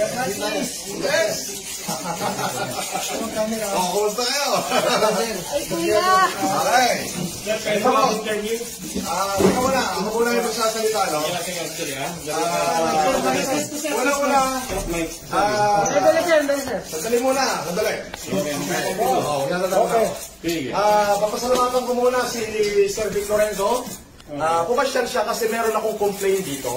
Yes! Oh, kumusta kayo? Ay, kuya! Okay. Ito mo. Ah, ikaw muna. Ako muna yung magsasalita, no? Ah, Una-una. Ah, Dali, sir, dali, sir. Sandali muna, sandali. Okay. Ah, papasalamatan ko muna si Sir Vic Lorenzo. Ah, pumasyal siya kasi meron akong complaint dito.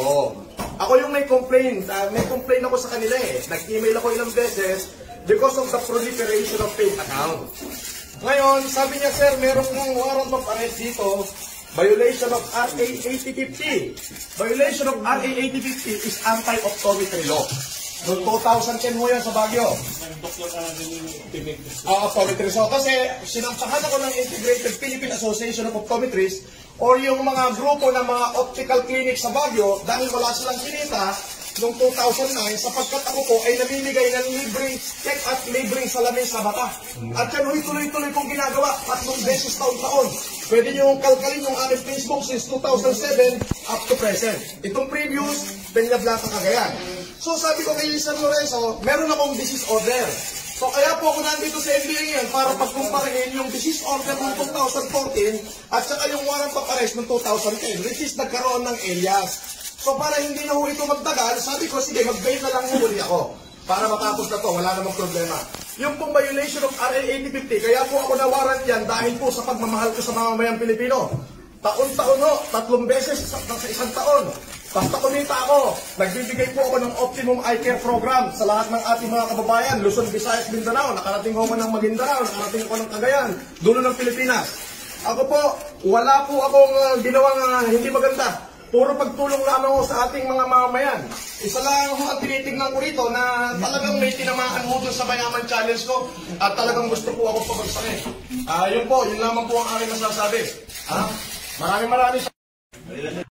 Ako yung may complaint. Ah, may complaint ako sa kanila eh. Nag-email ako ilang beses because of the proliferation of fake account. Ngayon, sabi niya, sir, meron ng warrant of arrest dito. Violation of RA 8050. Violation of RA 8050 is anti-optometry law. Noong 2010 mo yan sa Baguio. Oo, optometry. So, kasi sinampahan ako ng Integrated Philippine Association of Optometrists or yung mga grupo ng mga optical clinic sa Baguio dahil wala silang kinita noong 2009 sapagkat ako po ay namimigay ng libreng check at libreng salamin sa mata. At yan huy tuloy-tuloy kong ginagawa tatlong beses taon-taon. Pwede nyo kalkalin yung aming Facebook since 2007 up to present. Itong previous, Peña Blanca Cagayan. So sabi ko kay Sir Lorenzo, meron akong disease order. So kaya po ako nandito sa NBA ngayon para pagkumparahin yung disease order ng 2014 at saka yung warrant of arrest ng 2010 which is nagkaroon ng alias. So para hindi na ho ito magtagal, sabi ko sige mag-bail na lang huli ako para matapos na to, wala namang problema. Yung pong violation of RA 8050, kaya po ako nawaran yan dahil po sa pagmamahal ko sa mamamayang Pilipino. Taon-taon ho, tatlong beses sa, sa isang taon. Basta kumita ako, nagbibigay po ako ng Optimum Eye Care Program sa lahat ng ating mga kababayan, Luzon, Visayas, Mindanao, nakarating ako ng Maguindanao, nakarating ako ng Cagayan, dulo ng Pilipinas. Ako po, wala po akong uh, ginawang uh, hindi maganda. Puro pagtulong lamang ko sa ating mga mamamayan. Isa lang ho ang tinitignan ko rito na talagang may tinamaan dun sa mayaman challenge ko at talagang gusto po ako pabagsakin. Ah, yun po, yun lamang po ang aking nasasabi. Ah, maraming maraming